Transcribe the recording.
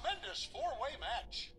tremendous four-way match.